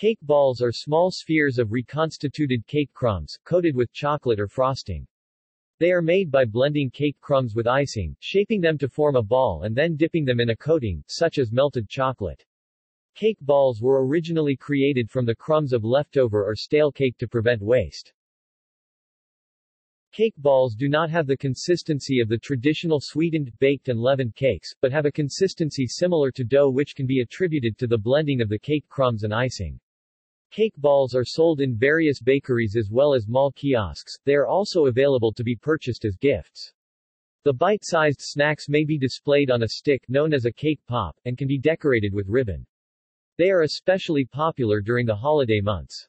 Cake balls are small spheres of reconstituted cake crumbs, coated with chocolate or frosting. They are made by blending cake crumbs with icing, shaping them to form a ball and then dipping them in a coating, such as melted chocolate. Cake balls were originally created from the crumbs of leftover or stale cake to prevent waste. Cake balls do not have the consistency of the traditional sweetened, baked and leavened cakes, but have a consistency similar to dough which can be attributed to the blending of the cake crumbs and icing. Cake balls are sold in various bakeries as well as mall kiosks, they are also available to be purchased as gifts. The bite-sized snacks may be displayed on a stick known as a cake pop, and can be decorated with ribbon. They are especially popular during the holiday months.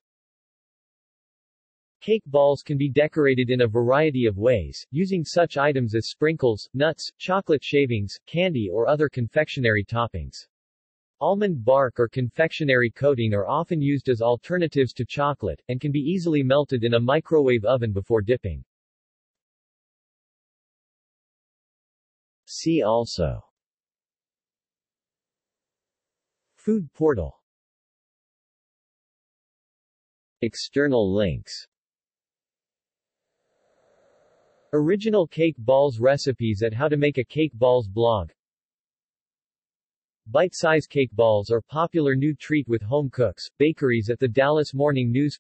Cake balls can be decorated in a variety of ways, using such items as sprinkles, nuts, chocolate shavings, candy or other confectionery toppings. Almond bark or confectionery coating are often used as alternatives to chocolate, and can be easily melted in a microwave oven before dipping. See also. Food portal. External links. Original cake balls recipes at How to Make a Cake Balls blog Bite-size cake balls are popular new treat with home cooks, bakeries at the Dallas Morning News.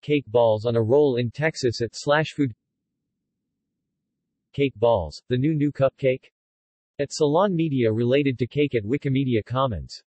Cake balls on a roll in Texas at Slashfood. Cake balls, the new new cupcake? At Salon Media related to cake at Wikimedia Commons